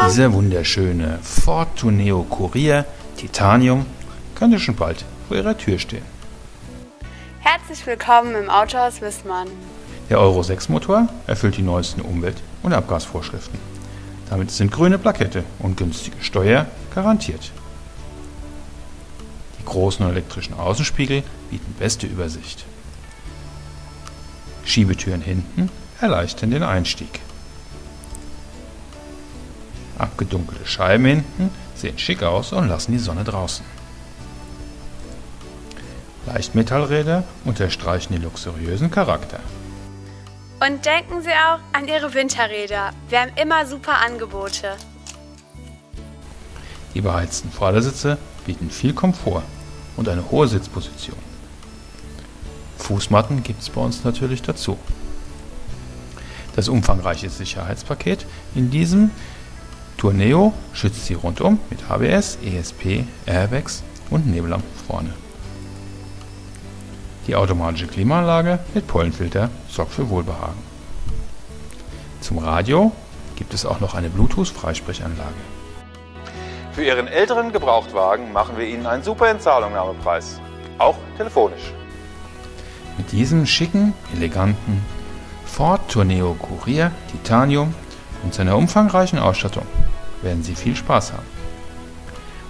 Dieser wunderschöne Ford Tourneo Courier Titanium könnte schon bald vor Ihrer Tür stehen. Herzlich willkommen im Autohaus Wissmann. Der Euro 6 Motor erfüllt die neuesten Umwelt- und Abgasvorschriften. Damit sind grüne Plakette und günstige Steuer garantiert. Die großen elektrischen Außenspiegel bieten beste Übersicht. Schiebetüren hinten erleichtern den Einstieg. Abgedunkelte Scheiben hinten sehen schick aus und lassen die Sonne draußen. Leichtmetallräder unterstreichen den luxuriösen Charakter. Und denken Sie auch an Ihre Winterräder. Wir haben immer super Angebote. Die beheizten Vordersitze bieten viel Komfort und eine hohe Sitzposition. Fußmatten gibt es bei uns natürlich dazu. Das umfangreiche Sicherheitspaket in diesem Tourneo schützt Sie rundum mit ABS, ESP, Airbags und Nebellampen vorne. Die automatische Klimaanlage mit Pollenfilter sorgt für Wohlbehagen. Zum Radio gibt es auch noch eine Bluetooth-Freisprechanlage. Für Ihren älteren Gebrauchtwagen machen wir Ihnen einen super Entzahlungnahmepreis. Auch telefonisch. Mit diesem schicken, eleganten Ford Tourneo Courier Titanium und seiner umfangreichen Ausstattung werden Sie viel Spaß haben.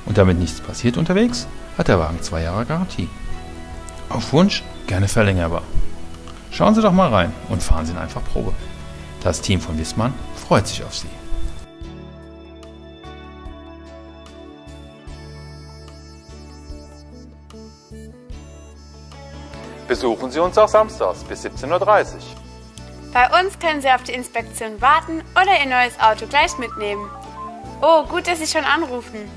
Und damit nichts passiert unterwegs, hat der Wagen zwei Jahre Garantie. Auf Wunsch gerne verlängerbar. Schauen Sie doch mal rein und fahren Sie ihn einfach Probe. Das Team von Wissmann freut sich auf Sie. Besuchen Sie uns auch samstags bis 17.30 Uhr. Bei uns können Sie auf die Inspektion warten oder Ihr neues Auto gleich mitnehmen. Oh, gut, dass Sie schon anrufen.